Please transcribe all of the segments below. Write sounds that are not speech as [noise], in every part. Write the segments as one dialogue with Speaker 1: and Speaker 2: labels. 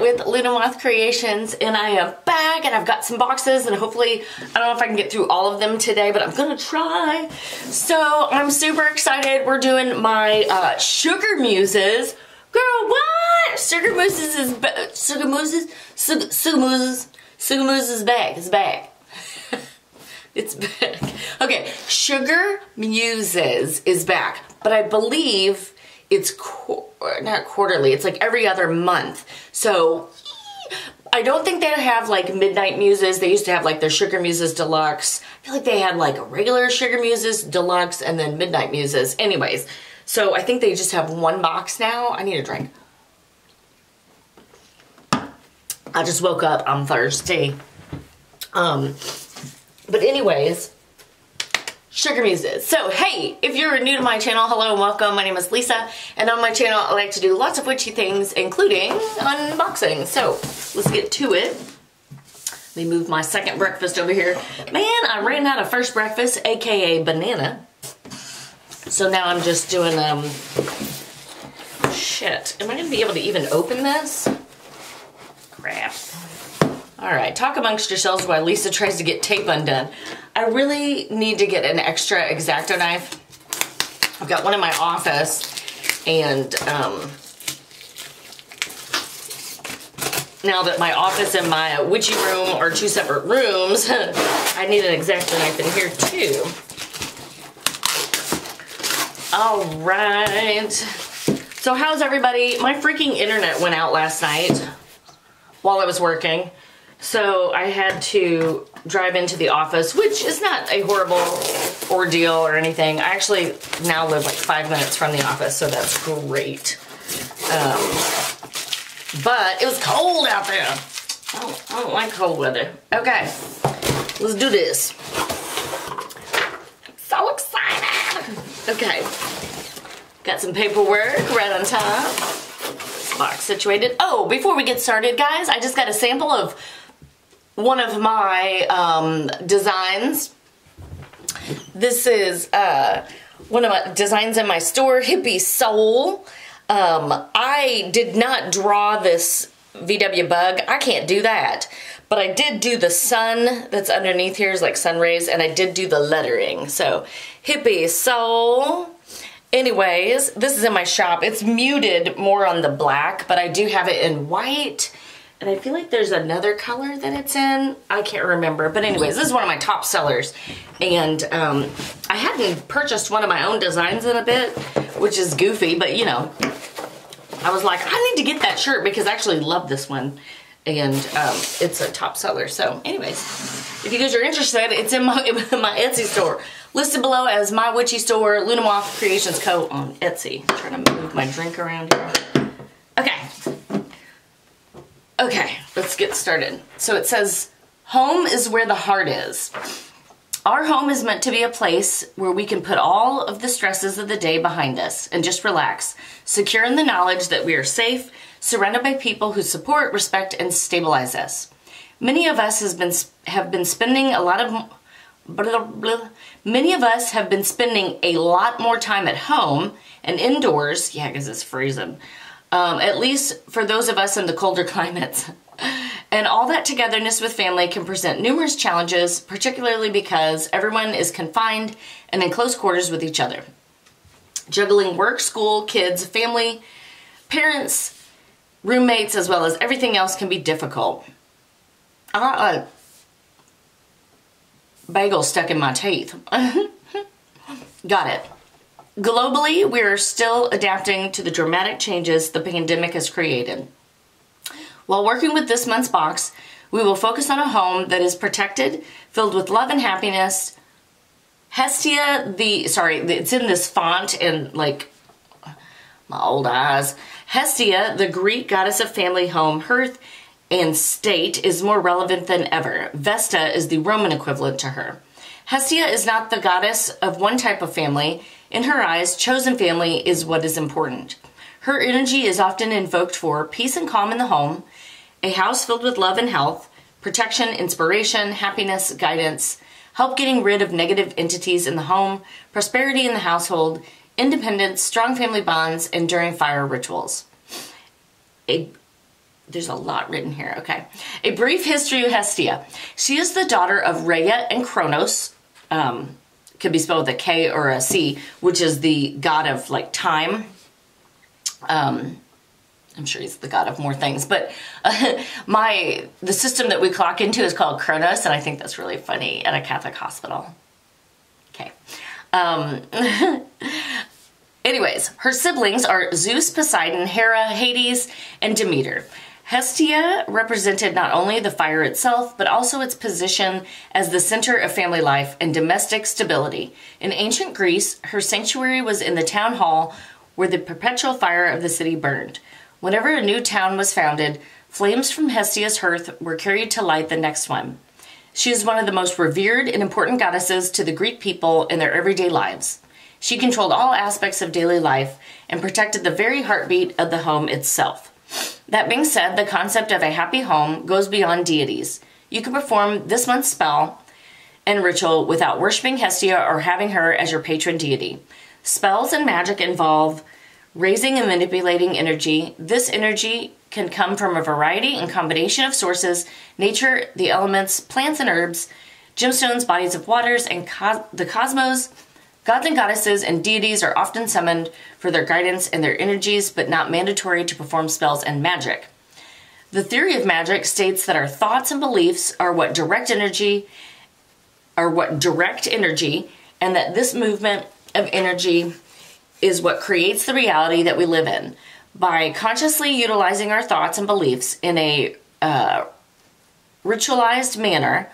Speaker 1: With Luna Moth Creations and I am back and I've got some boxes and hopefully, I don't know if I can get through all of them today, but I'm gonna try. So I'm super excited. We're doing my uh, Sugar Muses. Girl, what? Sugar Muses is, Sugar Muses, Sugar, Sugar Muses, Sugar Muses is back, it's back. [laughs] it's back. Okay, Sugar Muses is back, but I believe it's qu not quarterly, it's like every other month. So I don't think they have like Midnight Muses. They used to have like their Sugar Muses Deluxe. I feel like they had like a regular Sugar Muses Deluxe and then Midnight Muses. Anyways, so I think they just have one box now. I need a drink. I just woke up. I'm thirsty. Um, but anyways, Sugar Muses. So, hey, if you're new to my channel, hello and welcome. My name is Lisa, and on my channel, I like to do lots of witchy things, including unboxing. So, let's get to it. Let me move my second breakfast over here. Man, I ran out of first breakfast, aka banana. So now I'm just doing, um, shit. Am I gonna be able to even open this? Crap. All right, talk amongst yourselves while Lisa tries to get tape undone. I really need to get an extra X-Acto knife. I've got one in my office and um, now that my office and my witchy room are two separate rooms, [laughs] I need an X-Acto knife in here too. All right. So how's everybody? My freaking internet went out last night while I was working. So I had to drive into the office, which is not a horrible ordeal or anything. I actually now live like five minutes from the office, so that's great. Um, but it was cold out there. I don't, I don't like cold weather. Okay, let's do this. I'm So excited. Okay, got some paperwork right on top. Box situated. Oh, before we get started, guys, I just got a sample of one of my um, designs. This is uh, one of my designs in my store, Hippie Soul. Um, I did not draw this VW bug. I can't do that. But I did do the sun that's underneath here is like sun rays and I did do the lettering. So Hippie Soul. Anyways, this is in my shop. It's muted more on the black, but I do have it in white and I feel like there's another color that it's in. I can't remember. But anyways, this is one of my top sellers. And um, I hadn't purchased one of my own designs in a bit, which is goofy, but you know. I was like, I need to get that shirt because I actually love this one. And um, it's a top seller. So anyways, if you guys are interested, it's in my, in [laughs] my Etsy store. Listed below as My Witchy Store, Luna Moth Creations Co. on Etsy. I'm trying to move my drink around here. Okay, Okay, let's get started. So it says, home is where the heart is. Our home is meant to be a place where we can put all of the stresses of the day behind us and just relax, secure in the knowledge that we are safe, surrounded by people who support, respect, and stabilize us. Many of us has been have been spending a lot of blah, blah, many of us have been spending a lot more time at home and indoors, yeah, because it's freezing, um, at least for those of us in the colder [laughs] climates. And all that togetherness with family can present numerous challenges, particularly because everyone is confined and in close quarters with each other. Juggling work, school, kids, family, parents, roommates, as well as everything else can be difficult. Ah, uh, bagel stuck in my teeth. [laughs] Got it. Globally, we are still adapting to the dramatic changes the pandemic has created. While working with this month's box, we will focus on a home that is protected, filled with love and happiness. Hestia, the, sorry, it's in this font and like my old eyes. Hestia, the Greek goddess of family, home, hearth, and state, is more relevant than ever. Vesta is the Roman equivalent to her. Hestia is not the goddess of one type of family. In her eyes, chosen family is what is important. Her energy is often invoked for peace and calm in the home, a house filled with love and health, protection, inspiration, happiness, guidance, help getting rid of negative entities in the home, prosperity in the household, independence, strong family bonds, enduring fire rituals. A there's a lot written here. Okay. A brief history of Hestia. She is the daughter of Rhea and Kronos. Um, could be spelled with a K or a C, which is the god of like time. Um, I'm sure he's the god of more things, but uh, [laughs] my the system that we clock into is called Kronos, and I think that's really funny at a Catholic hospital. Okay. Um, [laughs] anyways, her siblings are Zeus, Poseidon, Hera, Hades, and Demeter. Hestia represented not only the fire itself, but also its position as the center of family life and domestic stability. In ancient Greece, her sanctuary was in the town hall where the perpetual fire of the city burned. Whenever a new town was founded, flames from Hestia's hearth were carried to light the next one. She is one of the most revered and important goddesses to the Greek people in their everyday lives. She controlled all aspects of daily life and protected the very heartbeat of the home itself. That being said, the concept of a happy home goes beyond deities. You can perform this month's spell and ritual without worshiping Hestia or having her as your patron deity. Spells and magic involve raising and manipulating energy. This energy can come from a variety and combination of sources nature, the elements, plants and herbs, gemstones, bodies of waters, and co- the cosmos. Gods and goddesses and deities are often summoned for their guidance and their energies, but not mandatory to perform spells and magic. The theory of magic states that our thoughts and beliefs are what direct energy are what direct energy and that this movement of energy is what creates the reality that we live in. By consciously utilizing our thoughts and beliefs in a uh, ritualized manner,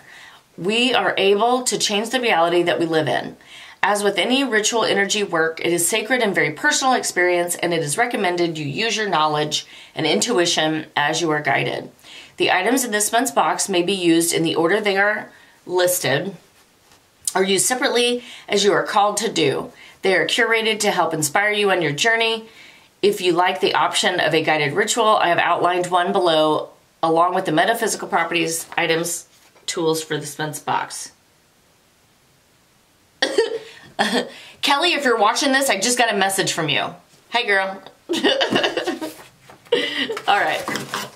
Speaker 1: we are able to change the reality that we live in. As with any ritual energy work, it is sacred and very personal experience, and it is recommended you use your knowledge and intuition as you are guided. The items in this month's box may be used in the order they are listed or used separately as you are called to do. They are curated to help inspire you on your journey. If you like the option of a guided ritual, I have outlined one below along with the metaphysical properties, items, tools for this month's box. [laughs] Kelly, if you're watching this, I just got a message from you. Hey, girl. [laughs] All right.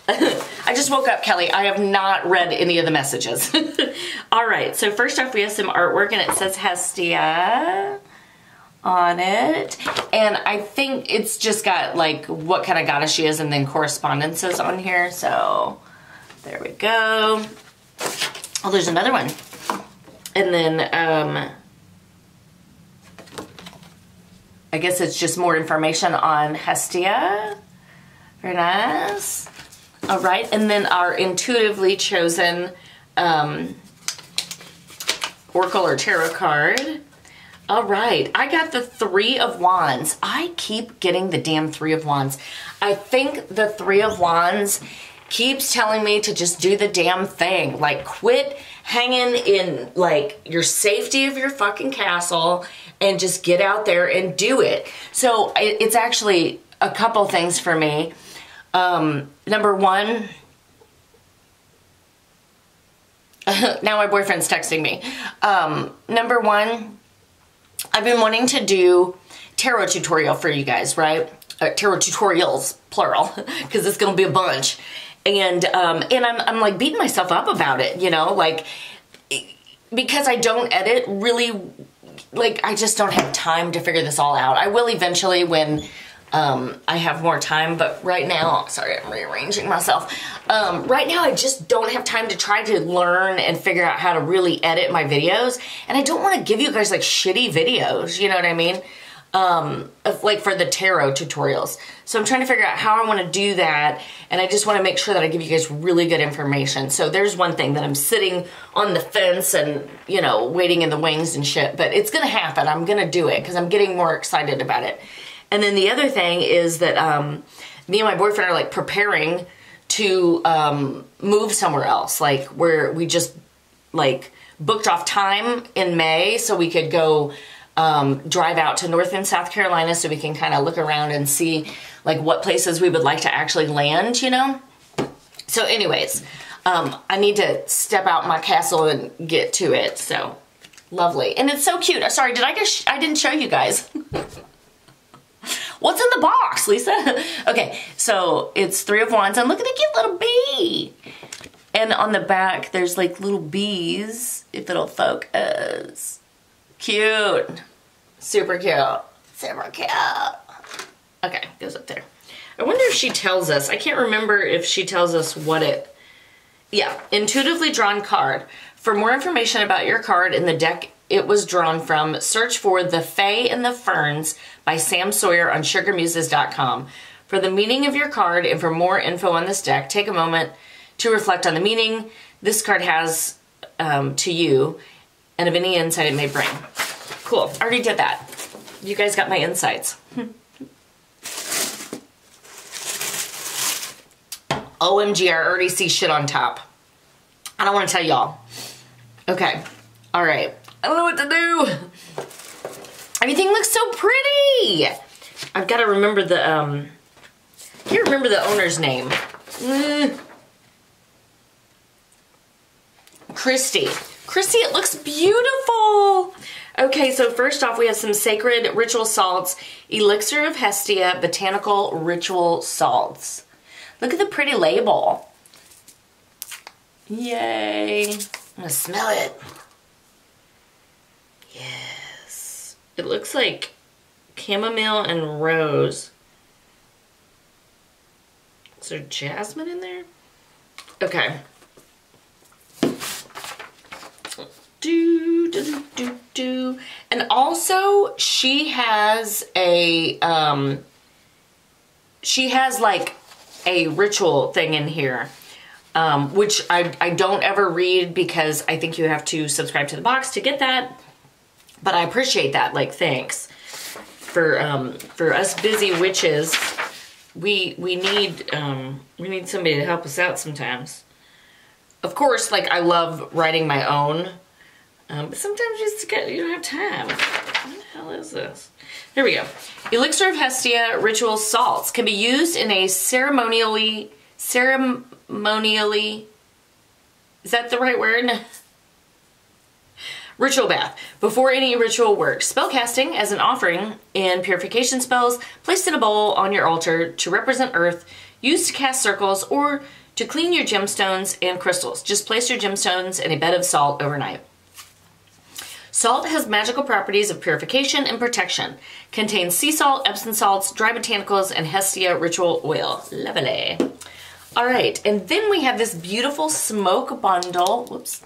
Speaker 1: [laughs] I just woke up, Kelly. I have not read any of the messages. All right. So first off, we have some artwork, and it says Hestia on it. And I think it's just got like what kind of goddess she is and then correspondences on here. So there we go. Oh, there's another one. And then um, I guess it's just more information on Hestia. Very nice. All right, and then our intuitively chosen um, Oracle or Tarot card. All right, I got the Three of Wands. I keep getting the damn Three of Wands. I think the Three of Wands keeps telling me to just do the damn thing. Like, quit hanging in, like, your safety of your fucking castle and just get out there and do it. So it's actually a couple things for me. Um, number one, [laughs] now my boyfriend's texting me. Um, number one, I've been wanting to do tarot tutorial for you guys, right? Uh, tarot tutorials, plural, [laughs] because it's going to be a bunch. And, um, and I'm, I'm like beating myself up about it, you know, like, because I don't edit really like I just don't have time to figure this all out. I will eventually when um, I have more time, but right now, sorry, I'm rearranging myself. Um, right now, I just don't have time to try to learn and figure out how to really edit my videos. And I don't want to give you guys like shitty videos, you know what I mean? Um, of, like for the tarot tutorials. So I'm trying to figure out how I want to do that. And I just want to make sure that I give you guys really good information. So there's one thing that I'm sitting on the fence and, you know, waiting in the wings and shit. But it's going to happen. I'm going to do it because I'm getting more excited about it. And then the other thing is that um, me and my boyfriend are like preparing to um, move somewhere else. Like where we just like booked off time in May so we could go um, drive out to North and South Carolina so we can kind of look around and see like what places we would like to actually land, you know? So anyways, um, I need to step out my castle and get to it. So lovely. And it's so cute. Sorry, did I just, I didn't show you guys. [laughs] What's in the box, Lisa? [laughs] okay, so it's three of wands, and look at the cute little bee. And on the back, there's like little bees, if it'll focus. Cute. Super cute. Super cute. Okay, goes up there. I wonder if she tells us. I can't remember if she tells us what it... Yeah, intuitively drawn card. For more information about your card in the deck it was drawn from, search for The Fae and the Ferns by Sam Sawyer on sugarmuses.com. For the meaning of your card and for more info on this deck, take a moment to reflect on the meaning this card has um, to you and of any insight it may bring. Cool, already did that. You guys got my insights. OMG, I already see shit on top. I don't want to tell y'all. Okay, all right. I don't know what to do. Everything looks so pretty. I've got to remember the, um, I can't remember the owner's name. Mm. Christy. Christy, it looks beautiful. Okay, so first off, we have some sacred ritual salts, Elixir of Hestia Botanical Ritual Salts. Look at the pretty label. Yay. I'm gonna smell it. Yes. It looks like chamomile and rose. Is there jasmine in there? Okay. Do, do, do, do. And also, she has a, um, she has like a ritual thing in here. Um, which I, I don't ever read because I think you have to subscribe to the box to get that. But I appreciate that, like thanks. For um, for us busy witches, we we need um, we need somebody to help us out sometimes. Of course, like I love writing my own um, but sometimes you just get, you don't have time. What the hell is this? Here we go. Elixir of Hestia ritual salts can be used in a ceremonially, ceremonially, is that the right word? [laughs] Ritual bath. Before any ritual work, spellcasting as an offering and purification spells placed in a bowl on your altar to represent earth, used to cast circles or to clean your gemstones and crystals. Just place your gemstones in a bed of salt overnight. Salt has magical properties of purification and protection. Contains sea salt, Epsom salts, dry botanicals, and Hestia ritual oil. Lovely. All right, and then we have this beautiful smoke bundle. Whoops.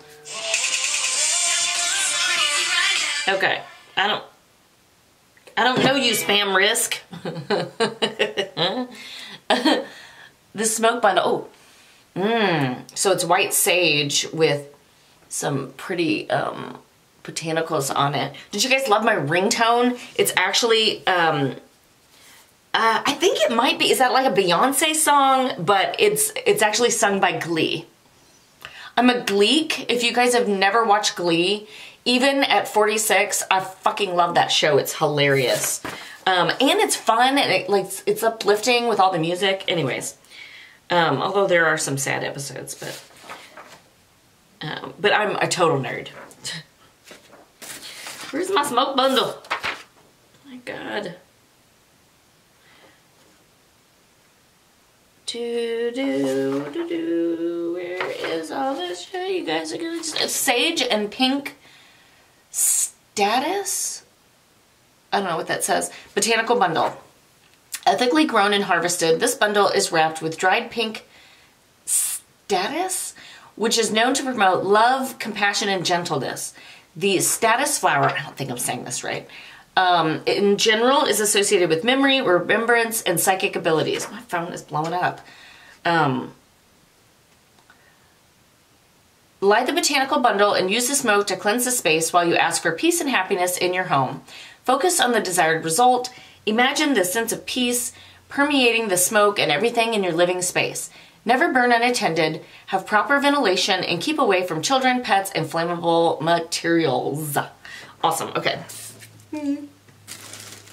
Speaker 1: Okay, I don't, I don't know you, spam risk. [laughs] [laughs] the smoke bundle. Oh, mmm. So it's white sage with some pretty um, botanicals on it. Did you guys love my ringtone? It's actually, um, uh, I think it might be, is that like a Beyonce song? But it's, it's actually sung by Glee. I'm a Gleek. If you guys have never watched Glee, even at 46, I fucking love that show. It's hilarious. Um, and it's fun and it, like, it's uplifting with all the music. Anyways, um, although there are some sad episodes, but, um, but I'm a total nerd. [laughs] Where's my smoke bundle? my God. Do, do, do, do. Where is all this? You guys are gonna just... Sage and pink status? I don't know what that says. Botanical bundle. Ethically grown and harvested, this bundle is wrapped with dried pink status, which is known to promote love, compassion, and gentleness. The statice flower, I don't think I'm saying this right, um, in general is associated with memory, remembrance, and psychic abilities. My phone is blowing up. Um, light the botanical bundle and use the smoke to cleanse the space while you ask for peace and happiness in your home. Focus on the desired result. Imagine the sense of peace permeating the smoke and everything in your living space. Never burn unattended, have proper ventilation, and keep away from children, pets, and flammable materials. Awesome, okay. I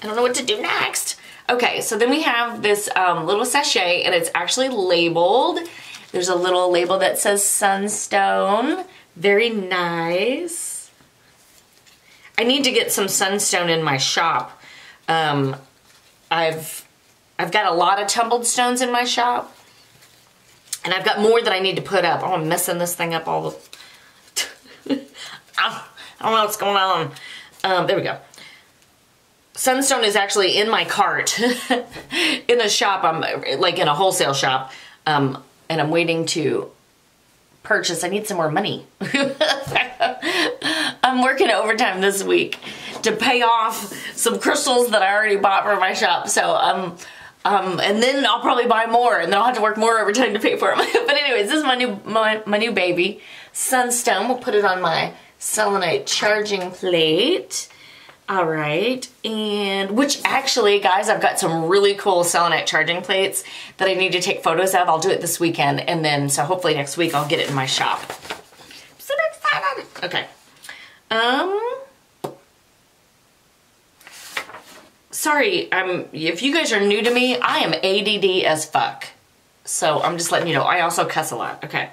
Speaker 1: don't know what to do next. Okay, so then we have this um, little sachet, and it's actually labeled. There's a little label that says Sunstone. Very nice. I need to get some Sunstone in my shop. Um, I've I've got a lot of tumbled stones in my shop. And I've got more that I need to put up. Oh, I'm messing this thing up all the... [laughs] I don't know what's going on. Um, there we go. Sunstone is actually in my cart [laughs] in a shop. I'm like in a wholesale shop. Um, and I'm waiting to purchase. I need some more money. [laughs] I'm working overtime this week to pay off some crystals that I already bought for my shop. So um, um, and then I'll probably buy more, and then I'll have to work more overtime to pay for them. [laughs] but anyways, this is my new my, my new baby, Sunstone. We'll put it on my selenite charging plate. All right, and which actually, guys, I've got some really cool selenite charging plates that I need to take photos of. I'll do it this weekend, and then so hopefully next week I'll get it in my shop. I'm super excited. Okay. Um. Sorry, I'm. If you guys are new to me, I am ADD as fuck. So I'm just letting you know. I also cuss a lot. Okay.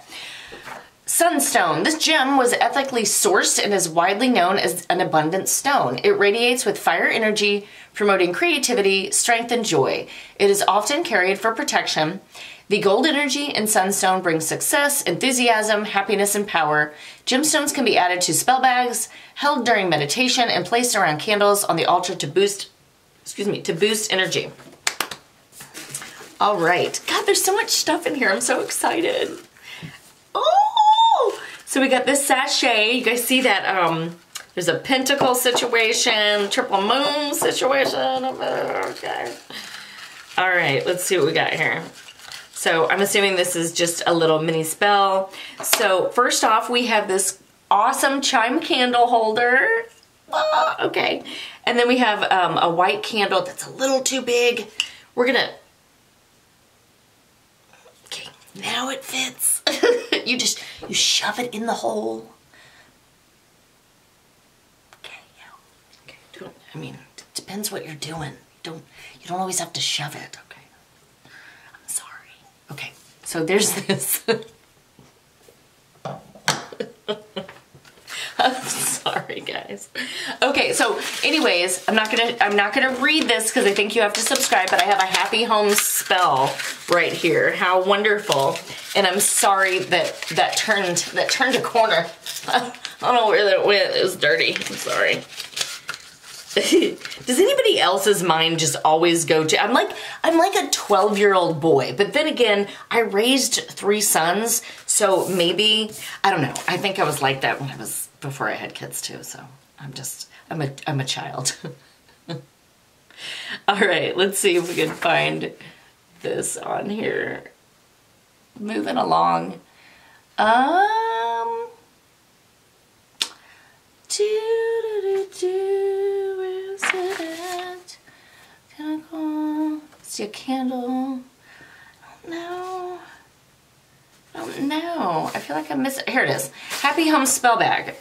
Speaker 1: Sunstone. This gem was ethically sourced and is widely known as an abundant stone. It radiates with fire energy, promoting creativity, strength, and joy. It is often carried for protection. The gold energy in sunstone brings success, enthusiasm, happiness, and power. Gemstones can be added to spell bags, held during meditation, and placed around candles on the altar to boost, excuse me, to boost energy. All right. God, there's so much stuff in here. I'm so excited. Oh! So we got this sachet. You guys see that um, there's a pentacle situation, triple moon situation. Okay. All right, let's see what we got here. So I'm assuming this is just a little mini spell. So first off, we have this awesome chime candle holder. Ah, okay. And then we have um, a white candle that's a little too big. We're gonna, okay, now it fits. [laughs] you just, you shove it in the hole. Okay, yeah. Okay, don't, I mean, it depends what you're doing. Don't, you don't always have to shove it, okay? I'm sorry. Okay, so there's [laughs] this. I'm sorry, guys. Okay, so anyways, I'm not gonna I'm not gonna read this because I think you have to subscribe, but I have a happy home spell right here. How wonderful! And I'm sorry that that turned that turned a corner. [laughs] I don't know where that went. It was dirty. I'm sorry. [laughs] Does anybody else's mind just always go to I'm like I'm like a 12 year old boy but then again I raised three sons so maybe I don't know I think I was like that when I was before I had kids too so I'm just I'm a I'm a child [laughs] all right let's see if we can find this on here moving along um do, do, do, do. Where's it at? Chemical. See a candle. I don't know. I don't know. I feel like I missed it. Here it is. Happy Home Spell Bag.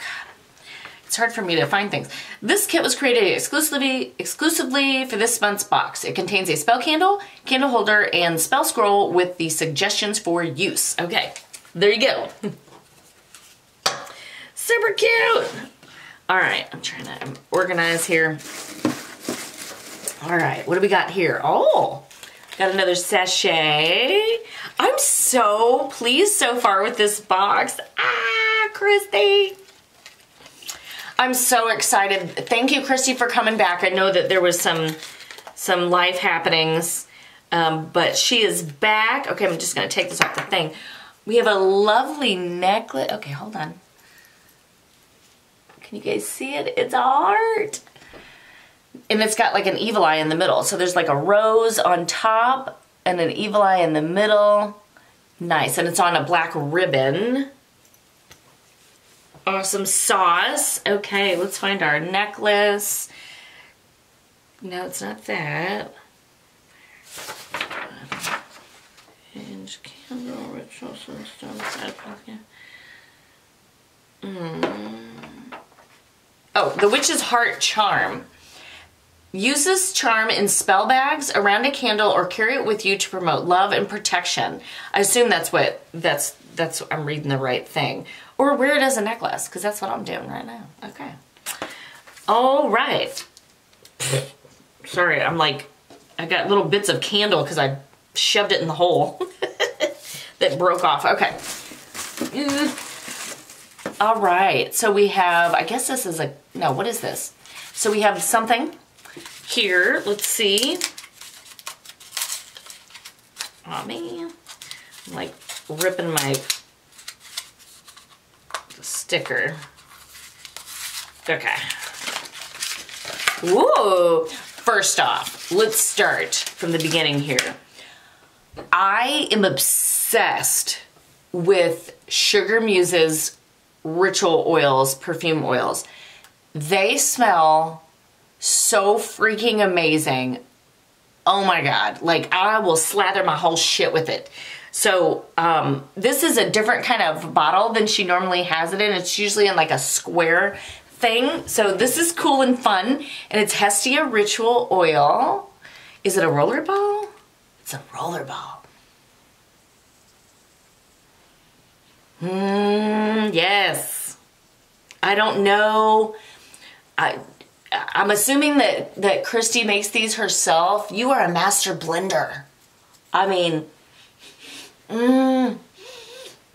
Speaker 1: It's hard for me to find things. This kit was created exclusively exclusively for this month's box. It contains a spell candle, candle holder, and spell scroll with the suggestions for use. Okay, there you go. [laughs] Super cute. All right, I'm trying to organize here. All right, what do we got here? Oh, got another sachet. I'm so pleased so far with this box. Ah, Christy. I'm so excited. Thank you, Christy, for coming back. I know that there was some some life happenings, um, but she is back. Okay, I'm just gonna take this off the thing. We have a lovely necklace. Okay, hold on. Can you guys see it? It's a heart and it's got like an evil eye in the middle. So there's like a rose on top and an evil eye in the middle. Nice, and it's on a black ribbon. Awesome sauce. Okay, let's find our necklace. No, it's not that. Hinge candle, ritual mm. Oh, the witch's heart charm. Use this charm in spell bags, around a candle, or carry it with you to promote love and protection. I assume that's what, that's, that's, I'm reading the right thing. Or wear it as a necklace, because that's what I'm doing right now. Okay. All right. [laughs] Sorry, I'm like, I got little bits of candle because I shoved it in the hole [laughs] that broke off. Okay. All right, so we have, I guess this is a, no, what is this? So we have something here, let's see. Oh man, I'm like ripping my sticker. Okay. Whoa, first off, let's start from the beginning here. I am obsessed with Sugar Muse's ritual oils, perfume oils. They smell so freaking amazing. Oh my God. Like I will slather my whole shit with it. So um, this is a different kind of bottle than she normally has it in. It's usually in like a square thing. So this is cool and fun. And it's Hestia Ritual Oil. Is it a roller ball? It's a roller ball. Hmm, yes. I don't know. I, I'm assuming that, that Christy makes these herself. You are a master blender. I mean, mmm,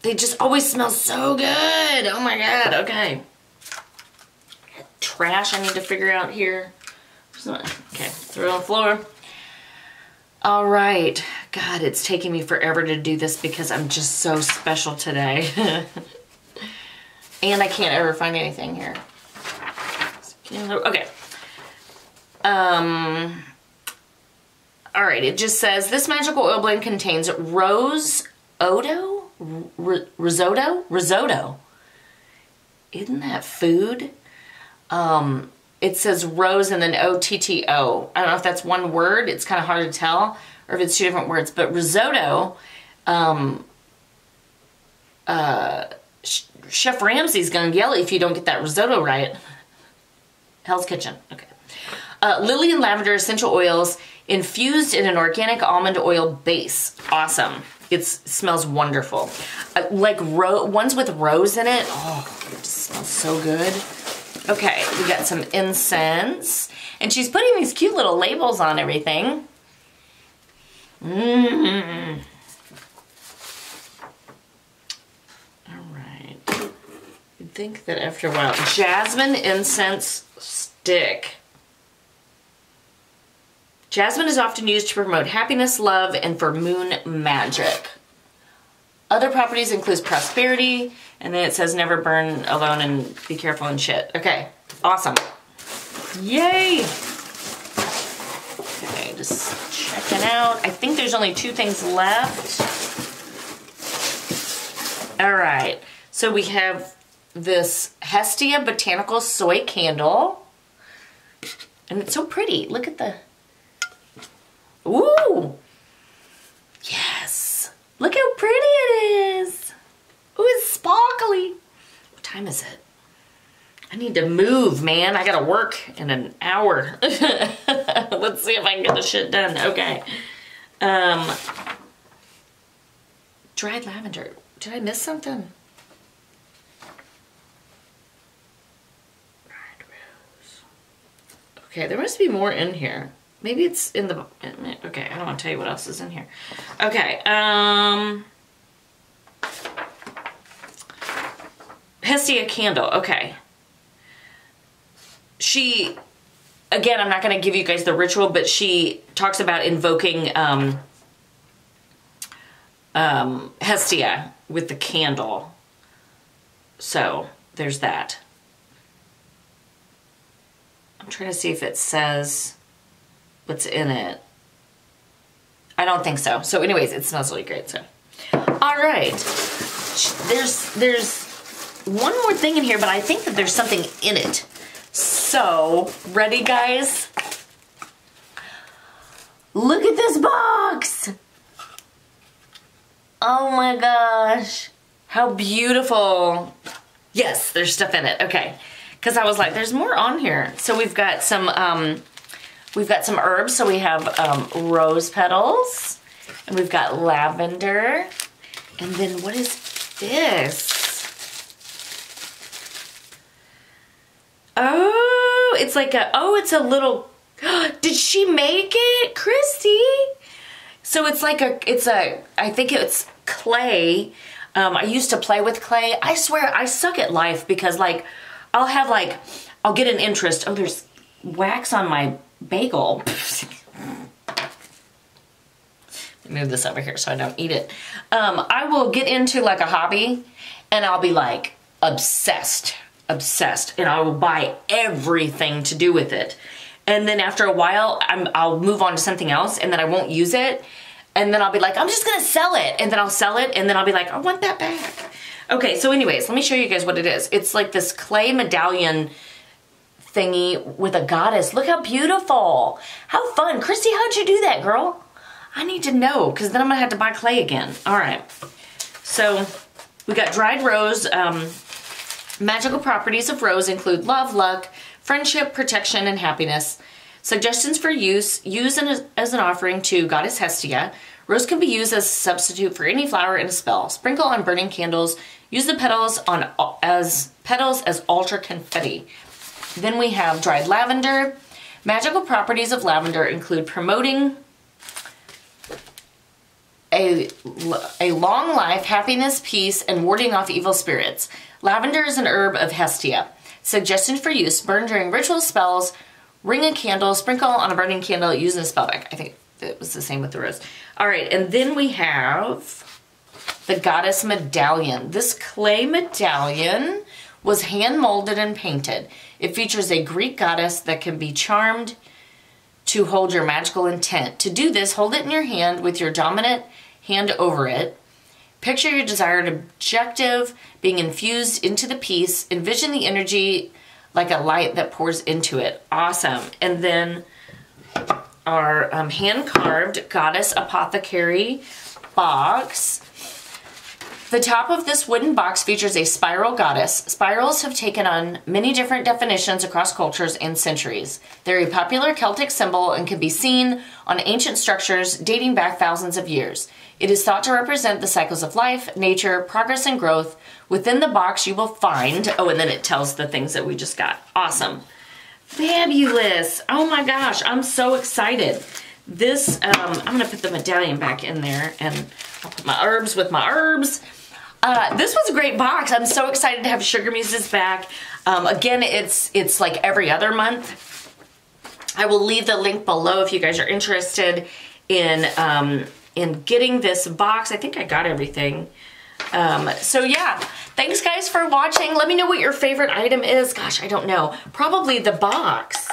Speaker 1: they just always smell so good. Oh my God, okay. Trash I need to figure out here. Okay, throw it on the floor. All right. God, it's taking me forever to do this because I'm just so special today. [laughs] and I can't ever find anything here. Okay. Um, all right, it just says this magical oil blend contains rose odo, risotto, risotto. Isn't that food? Um, it says rose and then O-T-T-O. I don't know if that's one word. It's kind of hard to tell or if it's two different words. But risotto, um, uh, Chef Ramsay's going to yell if you don't get that risotto right. Hell's Kitchen. Okay. Uh, lily and lavender essential oils infused in an organic almond oil base. Awesome. It smells wonderful. Uh, like ones with rose in it. Oh, it smells so good. Okay, we got some incense. And she's putting these cute little labels on everything. Mmm. All right. You'd think that after a while, jasmine incense stick. Jasmine is often used to promote happiness, love, and for moon magic. Other properties include prosperity, and then it says never burn alone and be careful and shit. Okay, awesome. Yay! Okay, just checking out. I think there's only two things left. All right, so we have this Hestia Botanical Soy Candle. And it's so pretty. Look at the... Ooh! Yes! Look how pretty it is! Ooh, it's sparkly. What time is it? I need to move, man. I gotta work in an hour. [laughs] Let's see if I can get the shit done. Okay. Um, dried lavender. Did I miss something? Okay, there must be more in here. Maybe it's in the, okay, I don't want to tell you what else is in here. Okay, um, Hestia candle, okay. She, again, I'm not going to give you guys the ritual, but she talks about invoking um, um, Hestia with the candle. So, there's that. I'm trying to see if it says what's in it. I don't think so. So anyways, it smells really great. So, all right. There's, there's one more thing in here, but I think that there's something in it. So, ready guys? Look at this box. Oh my gosh. How beautiful. Yes, there's stuff in it. Okay because I was like, there's more on here. So we've got some, um, we've got some herbs. So we have um, rose petals, and we've got lavender, and then what is this? Oh, it's like a, oh, it's a little [gasps] Did she make it? Christy? So it's like a, it's a, I think it's clay. Um, I used to play with clay. I swear I suck at life because like, I'll have like, I'll get an interest. Oh, there's wax on my bagel. Move this over here so I don't eat it. Um, I will get into like a hobby and I'll be like obsessed, obsessed, and I will buy everything to do with it. And then after a while, I'm, I'll move on to something else and then I won't use it. And then I'll be like, I'm just gonna sell it. And then I'll sell it and then I'll be like, I want that back. Okay, so anyways, let me show you guys what it is. It's like this clay medallion thingy with a goddess. Look how beautiful. How fun. Christy, how'd you do that, girl? I need to know because then I'm gonna have to buy clay again. All right, so we got dried rose. Um, magical properties of rose include love, luck, friendship, protection, and happiness. Suggestions for use, use as an offering to Goddess Hestia. Rose can be used as a substitute for any flower in a spell. Sprinkle on burning candles. Use the petals on as petals as altar confetti. Then we have dried lavender. Magical properties of lavender include promoting a, a long life, happiness, peace, and warding off evil spirits. Lavender is an herb of Hestia. Suggestion for use, burn during ritual spells, ring a candle, sprinkle on a burning candle, use in a spell bag. I think it was the same with the rose. All right, and then we have the goddess medallion. This clay medallion was hand molded and painted. It features a Greek goddess that can be charmed to hold your magical intent. To do this, hold it in your hand with your dominant hand over it. Picture your desired objective being infused into the piece. Envision the energy like a light that pours into it. Awesome. And then our um, hand carved goddess apothecary box the top of this wooden box features a spiral goddess. Spirals have taken on many different definitions across cultures and centuries. They're a popular Celtic symbol and can be seen on ancient structures dating back thousands of years. It is thought to represent the cycles of life, nature, progress, and growth. Within the box, you will find, oh, and then it tells the things that we just got. Awesome. Fabulous. Oh my gosh, I'm so excited. This, um, I'm gonna put the medallion back in there and I'll put my herbs with my herbs. Uh, this was a great box. I'm so excited to have Sugar Muses back. Um, again, it's it's like every other month. I will leave the link below if you guys are interested in um, in getting this box. I think I got everything. Um, so yeah, thanks guys for watching. Let me know what your favorite item is. Gosh, I don't know. Probably the box.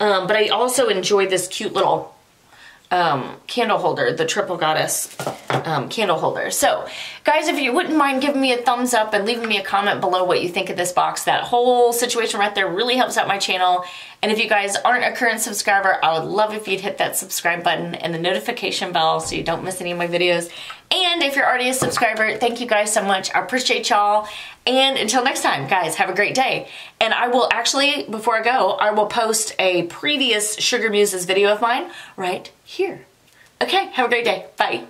Speaker 1: Um, but I also enjoy this cute little um, candle holder, the Triple Goddess um, candle holder. So, guys, if you wouldn't mind giving me a thumbs up and leaving me a comment below what you think of this box, that whole situation right there really helps out my channel. And if you guys aren't a current subscriber, I would love if you'd hit that subscribe button and the notification bell so you don't miss any of my videos. And if you're already a subscriber, thank you guys so much. I appreciate y'all. And until next time, guys, have a great day. And I will actually, before I go, I will post a previous Sugar Muses video of mine right here. Okay, have a great day. Bye.